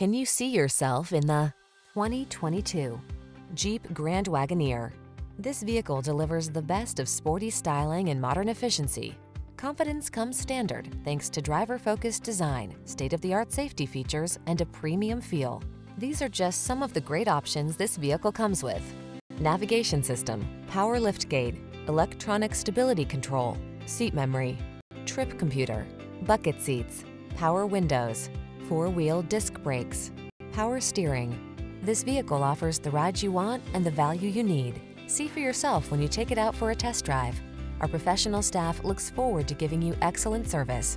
Can you see yourself in the 2022 Jeep Grand Wagoneer? This vehicle delivers the best of sporty styling and modern efficiency. Confidence comes standard thanks to driver-focused design, state-of-the-art safety features, and a premium feel. These are just some of the great options this vehicle comes with. Navigation system, power liftgate, electronic stability control, seat memory, trip computer, bucket seats, power windows, four-wheel disc brakes, power steering. This vehicle offers the ride you want and the value you need. See for yourself when you take it out for a test drive. Our professional staff looks forward to giving you excellent service.